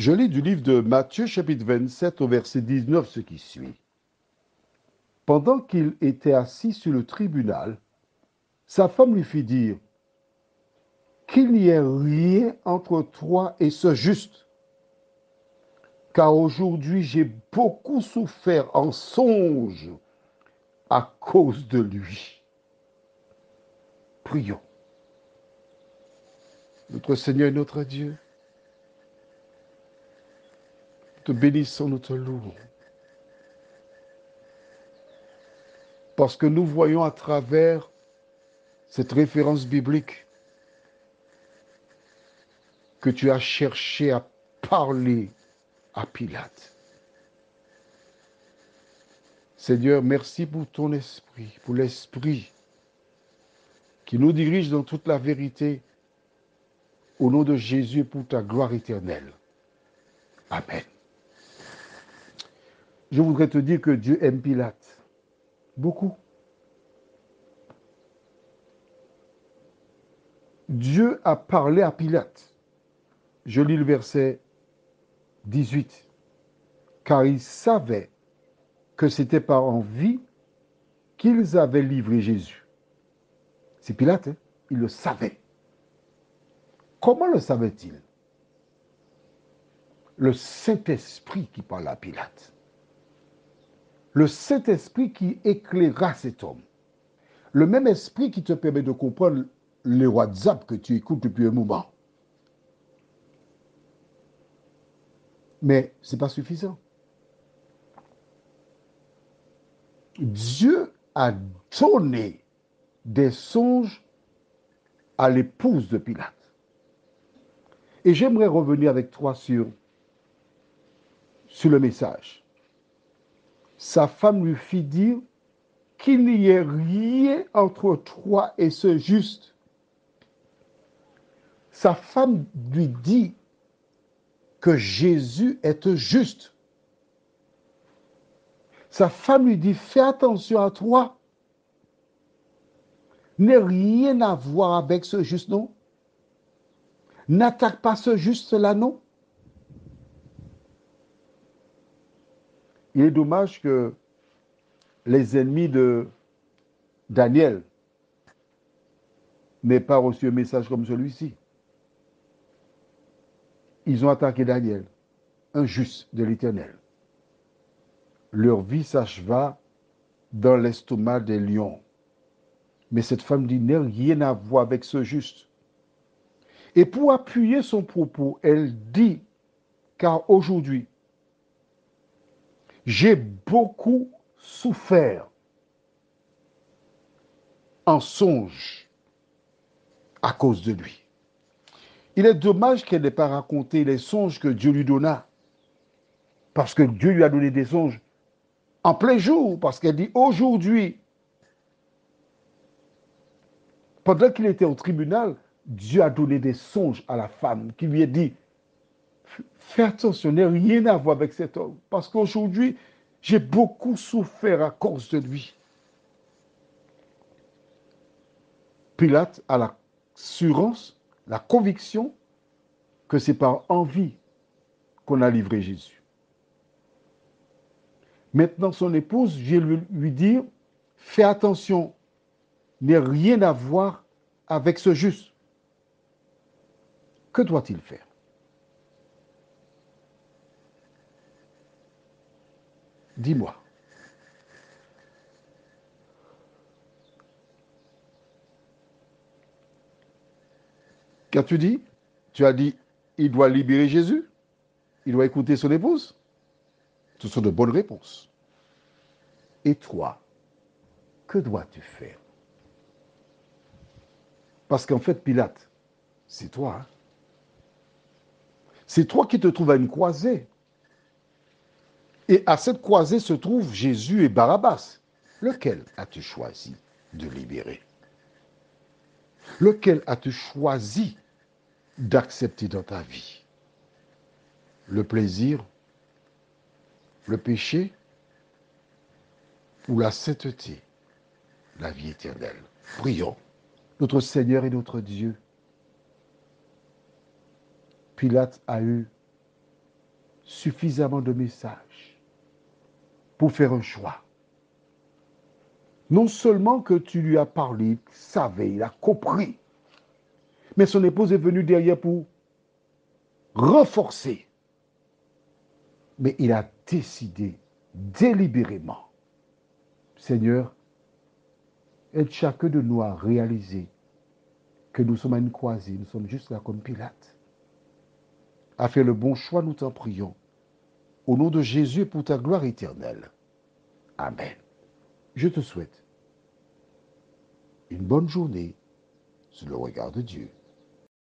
Je lis du livre de Matthieu chapitre 27 au verset 19 ce qui suit. Pendant qu'il était assis sur le tribunal, sa femme lui fit dire qu'il n'y ait rien entre toi et ce juste, car aujourd'hui j'ai beaucoup souffert en songe à cause de lui. Prions. Notre Seigneur et notre Dieu, bénissons, nous te. Parce que nous voyons à travers cette référence biblique que tu as cherché à parler à Pilate. Seigneur, merci pour ton esprit, pour l'esprit qui nous dirige dans toute la vérité au nom de Jésus pour ta gloire éternelle. Amen. Je voudrais te dire que Dieu aime Pilate. Beaucoup. Dieu a parlé à Pilate. Je lis le verset 18. Car il savait que c'était par envie qu'ils avaient livré Jésus. C'est Pilate, hein? il le savait. Comment le savait-il? Le Saint-Esprit qui parle à Pilate. Le Saint-Esprit qui éclaira cet homme. Le même esprit qui te permet de comprendre les WhatsApp que tu écoutes depuis un moment. Mais ce n'est pas suffisant. Dieu a donné des songes à l'épouse de Pilate. Et j'aimerais revenir avec toi sur, sur le message. Sa femme lui fit dire qu'il n'y ait rien entre toi et ce juste. Sa femme lui dit que Jésus est juste. Sa femme lui dit, fais attention à toi. N'ai rien à voir avec ce juste, non? N'attaque pas ce juste-là, non? Il est dommage que les ennemis de Daniel n'aient pas reçu un message comme celui-ci. Ils ont attaqué Daniel, un juste de l'Éternel. Leur vie s'acheva dans l'estomac des lions. Mais cette femme dit, n'a rien à voir avec ce juste. Et pour appuyer son propos, elle dit, car aujourd'hui, j'ai beaucoup souffert en songe à cause de lui. Il est dommage qu'elle n'ait pas raconté les songes que Dieu lui donna, parce que Dieu lui a donné des songes en plein jour, parce qu'elle dit aujourd'hui, pendant qu'il était au tribunal, Dieu a donné des songes à la femme qui lui a dit, fais attention, n'a rien à voir avec cet homme, parce qu'aujourd'hui, j'ai beaucoup souffert à cause de lui. Pilate a l'assurance, la conviction que c'est par envie qu'on a livré Jésus. Maintenant, son épouse vient lui dire, fais attention, n'a rien à voir avec ce juste. Que doit-il faire? Dis-moi. Qu'as-tu dit Tu as dit, il doit libérer Jésus Il doit écouter son épouse Ce sont de bonnes réponses. Et toi, que dois-tu faire? Parce qu'en fait, Pilate, c'est toi. Hein. c'est toi qui te trouves à une croisée. Et à cette croisée se trouvent Jésus et Barabbas. Lequel as-tu choisi de libérer? Lequel as-tu choisi d'accepter dans ta vie? Le plaisir? Le péché? Ou la sainteté? La vie éternelle? Prions. Notre Seigneur et notre Dieu. Pilate a eu suffisamment de messages pour faire un choix. Non seulement que tu lui as parlé, il savait, il a compris, mais son épouse est venue derrière pour renforcer. Mais il a décidé délibérément, Seigneur, aide chacun de nous à réaliser que nous sommes à une croisée, nous sommes juste là comme Pilate. À faire le bon choix, nous t'en prions. Au nom de Jésus pour ta gloire éternelle. Amen. Je te souhaite une bonne journée sous le regard de Dieu.